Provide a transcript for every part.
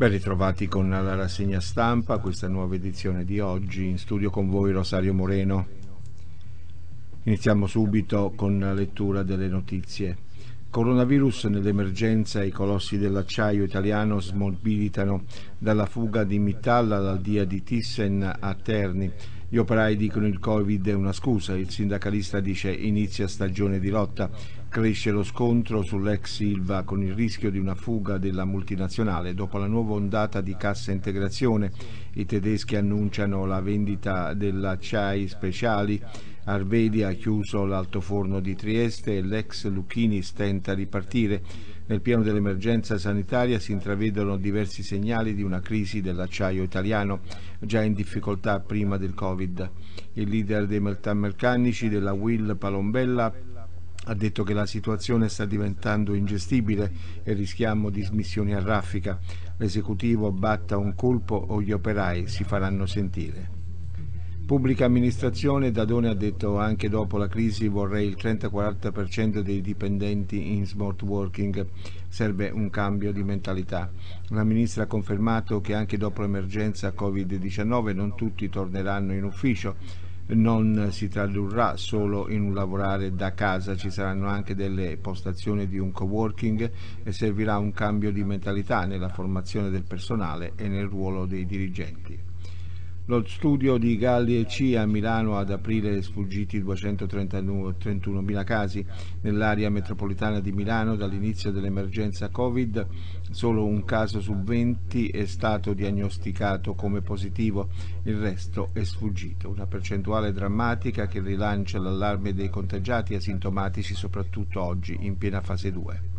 Ben ritrovati con la rassegna stampa, questa nuova edizione di oggi. In studio con voi Rosario Moreno. Iniziamo subito con la lettura delle notizie. Coronavirus nell'emergenza i colossi dell'acciaio italiano smobilitano dalla fuga di Mittal alla dia di Thyssen a Terni. Gli operai dicono il Covid è una scusa, il sindacalista dice inizia stagione di lotta, cresce lo scontro sull'ex Silva con il rischio di una fuga della multinazionale. Dopo la nuova ondata di cassa integrazione i tedeschi annunciano la vendita dell'acciai speciali Arvedi ha chiuso l'altoforno di Trieste e l'ex Lucchini stenta a ripartire. Nel piano dell'emergenza sanitaria si intravedono diversi segnali di una crisi dell'acciaio italiano, già in difficoltà prima del Covid. Il leader dei metalmeccanici della Will Palombella ha detto che la situazione sta diventando ingestibile e rischiamo dismissioni a raffica. L'esecutivo batta un colpo o gli operai si faranno sentire. Pubblica amministrazione, Dadone ha detto anche dopo la crisi vorrei il 30-40% dei dipendenti in smart working, serve un cambio di mentalità. La Ministra ha confermato che anche dopo l'emergenza Covid-19 non tutti torneranno in ufficio, non si tradurrà solo in un lavorare da casa, ci saranno anche delle postazioni di un coworking e servirà un cambio di mentalità nella formazione del personale e nel ruolo dei dirigenti. Lo studio di Galli e C a Milano ad aprile sfuggiti 231.000 casi. Nell'area metropolitana di Milano dall'inizio dell'emergenza Covid solo un caso su 20 è stato diagnosticato come positivo, il resto è sfuggito. Una percentuale drammatica che rilancia l'allarme dei contagiati asintomatici soprattutto oggi in piena fase 2.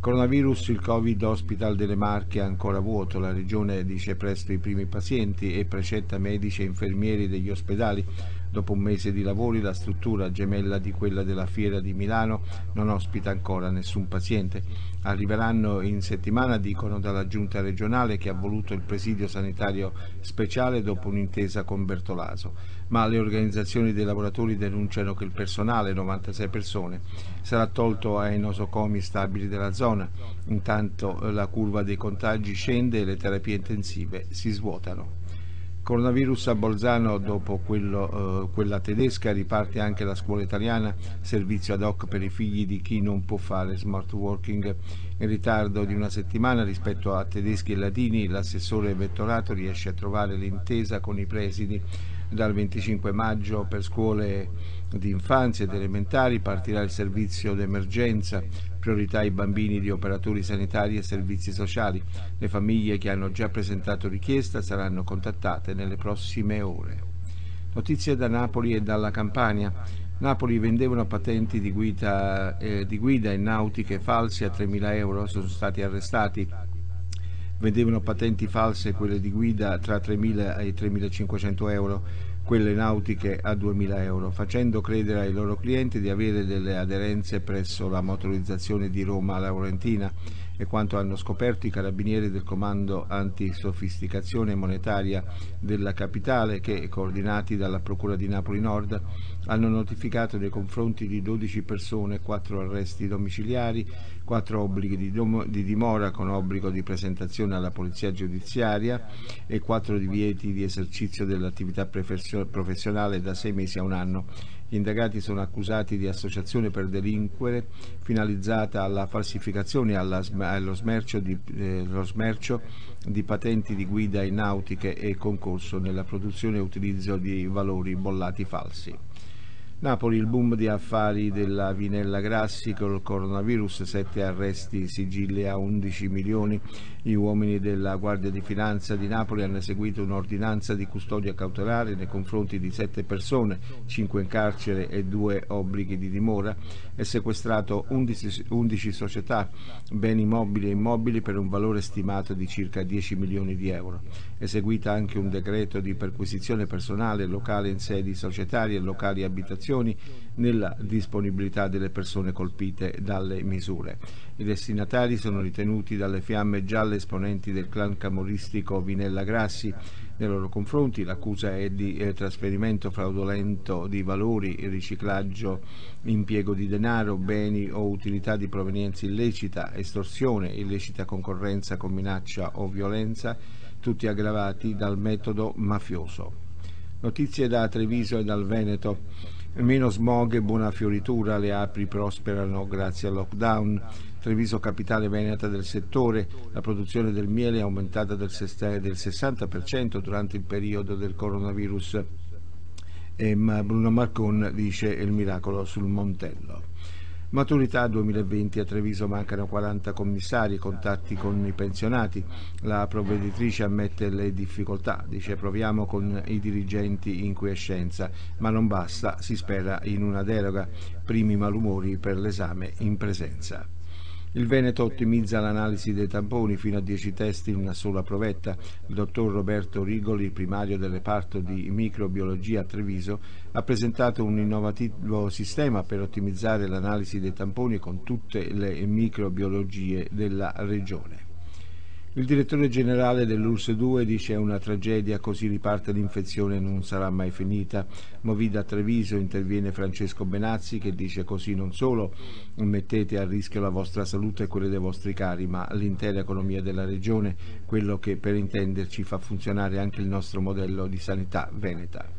Coronavirus, il Covid Hospital delle Marche è ancora vuoto, la regione dice presto i primi pazienti e precetta medici e infermieri degli ospedali. Dopo un mese di lavori la struttura gemella di quella della Fiera di Milano non ospita ancora nessun paziente. Arriveranno in settimana, dicono dalla giunta regionale che ha voluto il presidio sanitario speciale dopo un'intesa con Bertolaso ma le organizzazioni dei lavoratori denunciano che il personale, 96 persone, sarà tolto ai nosocomi stabili della zona. Intanto eh, la curva dei contagi scende e le terapie intensive si svuotano. Coronavirus a Bolzano, dopo quello, eh, quella tedesca, riparte anche la scuola italiana, servizio ad hoc per i figli di chi non può fare smart working. In ritardo di una settimana rispetto a tedeschi e latini, l'assessore Vettorato riesce a trovare l'intesa con i presidi dal 25 maggio per scuole di infanzia ed elementari partirà il servizio d'emergenza, priorità ai bambini di operatori sanitari e servizi sociali. Le famiglie che hanno già presentato richiesta saranno contattate nelle prossime ore. Notizie da Napoli e dalla Campania. Napoli vendevano patenti di guida, eh, di guida e nautiche false a 3.000 euro, sono stati arrestati vendevano patenti false, quelle di guida tra 3.000 e 3.500 euro, quelle nautiche a 2.000 euro, facendo credere ai loro clienti di avere delle aderenze presso la motorizzazione di Roma Laurentina e quanto hanno scoperto i carabinieri del comando antisofisticazione monetaria della capitale che, coordinati dalla Procura di Napoli Nord, hanno notificato nei confronti di 12 persone 4 arresti domiciliari, 4 obblighi di, di dimora con obbligo di presentazione alla Polizia Giudiziaria e 4 divieti di esercizio dell'attività professionale da 6 mesi a un anno gli indagati sono accusati di associazione per delinquere finalizzata alla falsificazione e allo smercio di, eh, smercio di patenti di guida in nautiche e concorso nella produzione e utilizzo di valori bollati falsi. Napoli, il boom di affari della Vinella Grassi col coronavirus, 7 arresti, sigilli a 11 milioni. Gli uomini della Guardia di Finanza di Napoli hanno eseguito un'ordinanza di custodia cautelare nei confronti di 7 persone, 5 in carcere e 2 obblighi di dimora e sequestrato 11, 11 società, beni mobili e immobili per un valore stimato di circa 10 milioni di euro. Eseguita anche un decreto di perquisizione personale locale in sedi societarie e locali abitazioni nella disponibilità delle persone colpite dalle misure. I destinatari sono ritenuti dalle fiamme gialle esponenti del clan camorristico Vinella Grassi. Nei loro confronti l'accusa è di eh, trasferimento fraudolento di valori, riciclaggio, impiego di denaro, beni o utilità di provenienza illecita, estorsione, illecita concorrenza con minaccia o violenza, tutti aggravati dal metodo mafioso. Notizie da Treviso e dal Veneto. Meno smog e buona fioritura, le apri prosperano grazie al lockdown. Treviso capitale veneta del settore, la produzione del miele è aumentata del 60% durante il periodo del coronavirus. E Bruno Marcon dice il miracolo sul Montello. Maturità 2020 a Treviso mancano 40 commissari contatti con i pensionati. La provveditrice ammette le difficoltà, dice proviamo con i dirigenti in quiescenza, ma non basta, si spera in una deroga. Primi malumori per l'esame in presenza. Il Veneto ottimizza l'analisi dei tamponi fino a 10 test in una sola provetta. Il dottor Roberto Rigoli, primario del reparto di microbiologia a Treviso, ha presentato un innovativo sistema per ottimizzare l'analisi dei tamponi con tutte le microbiologie della regione. Il direttore generale dell'URSS 2 dice è una tragedia, così riparte l'infezione non sarà mai finita. Movida Treviso interviene Francesco Benazzi che dice così non solo mettete a rischio la vostra salute e quelle dei vostri cari, ma l'intera economia della regione, quello che per intenderci fa funzionare anche il nostro modello di sanità veneta.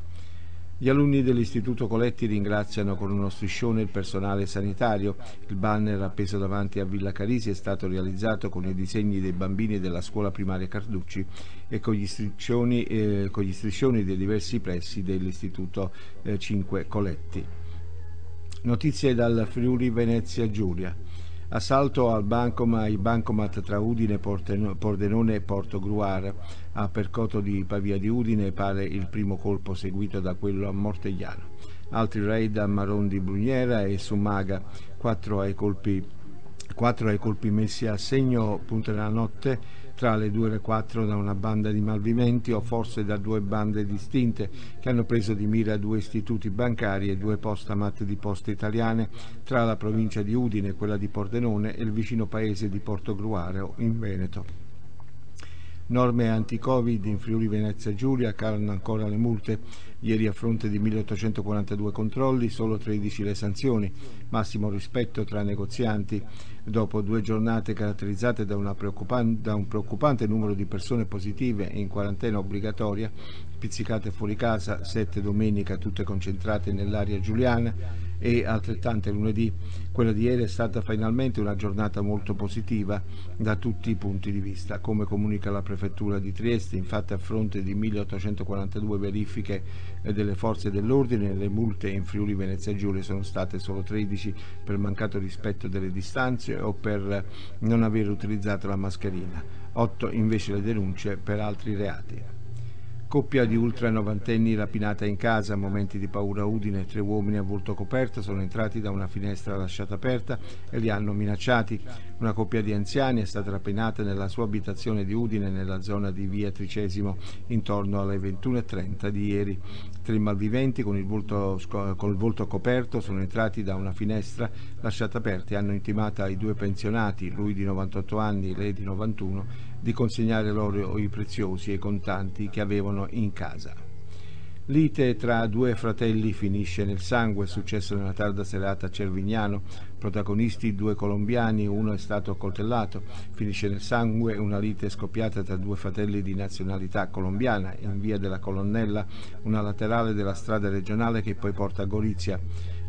Gli alunni dell'Istituto Coletti ringraziano con uno striscione il personale sanitario. Il banner appeso davanti a Villa Carisi è stato realizzato con i disegni dei bambini della scuola primaria Carducci e con gli striscioni, eh, con gli striscioni dei diversi pressi dell'Istituto eh, 5 Coletti. Notizie dal Friuli Venezia Giulia. Assalto al bancomat, ai bancomat tra Udine, Pordenone e Porto Gruar. A Percoto di Pavia di Udine pare il primo colpo seguito da quello a Mortegliano. Altri raid a Maron di Bruniera e Sumaga, quattro ai colpi, quattro ai colpi messi a segno punta della notte tra le 2 e le 4 da una banda di malviventi o forse da due bande distinte che hanno preso di mira due istituti bancari e due postamat di poste italiane tra la provincia di Udine, quella di Pordenone e il vicino paese di Portogruareo in Veneto. Norme anti-Covid in Friuli Venezia Giulia calano ancora le multe. Ieri a fronte di 1842 controlli, solo 13 le sanzioni. Massimo rispetto tra negozianti. Dopo due giornate caratterizzate da, da un preoccupante numero di persone positive in quarantena obbligatoria, pizzicate fuori casa, sette domenica tutte concentrate nell'area giuliana, e altrettante lunedì. Quella di ieri è stata finalmente una giornata molto positiva da tutti i punti di vista. Come comunica la Prefettura di Trieste, infatti a fronte di 1842 verifiche eh, delle forze dell'ordine, le multe in Friuli Venezia Giulia sono state solo 13 per mancato rispetto delle distanze o per non aver utilizzato la mascherina, 8 invece le denunce per altri reati. Coppia di ultra novantenni rapinata in casa, momenti di paura Udine, tre uomini a volto coperto sono entrati da una finestra lasciata aperta e li hanno minacciati. Una coppia di anziani è stata rapinata nella sua abitazione di Udine nella zona di via Tricesimo intorno alle 21.30 di ieri. Tre malviventi con il, volto, con il volto coperto sono entrati da una finestra lasciata aperta e hanno intimato ai due pensionati, lui di 98 anni e lei di 91, di consegnare loro i preziosi e i contanti che avevano in casa. Lite tra due fratelli finisce nel sangue, successo nella tarda serata a Cervignano, protagonisti due colombiani, uno è stato accoltellato, finisce nel sangue. Una lite scoppiata tra due fratelli di nazionalità colombiana in via della Colonnella, una laterale della strada regionale che poi porta a Gorizia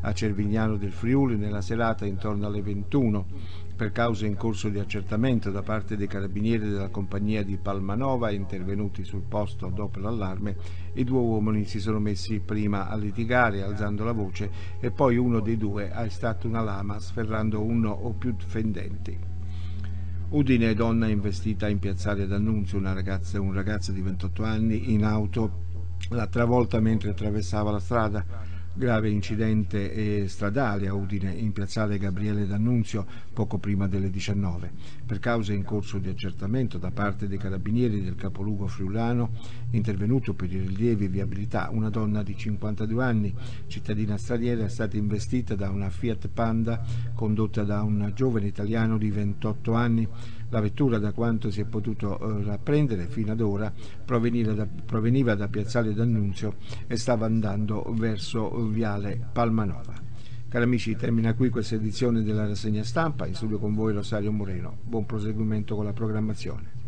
a Cervignano del Friuli. Nella serata intorno alle 21 per cause in corso di accertamento da parte dei carabinieri della compagnia di Palmanova intervenuti sul posto dopo l'allarme i due uomini si sono messi prima a litigare alzando la voce e poi uno dei due ha estratto una lama sferrando uno o più fendenti. Udine donna investita in piazzale d'Annunzio una ragazza un ragazzo di 28 anni in auto l'ha travolta mentre attraversava la strada grave incidente stradale a Udine in piazzale Gabriele D'Annunzio poco prima delle 19. Per cause in corso di accertamento da parte dei carabinieri del capoluogo friulano, intervenuto per i rilievi e viabilità, una donna di 52 anni, cittadina straniera, è stata investita da una Fiat Panda condotta da un giovane italiano di 28 anni. La vettura, da quanto si è potuto eh, apprendere fino ad ora, da, proveniva da Piazzale D'Annunzio e stava andando verso Viale Palmanova. Cari amici, termina qui questa edizione della rassegna stampa. In studio con voi Rosario Moreno. Buon proseguimento con la programmazione.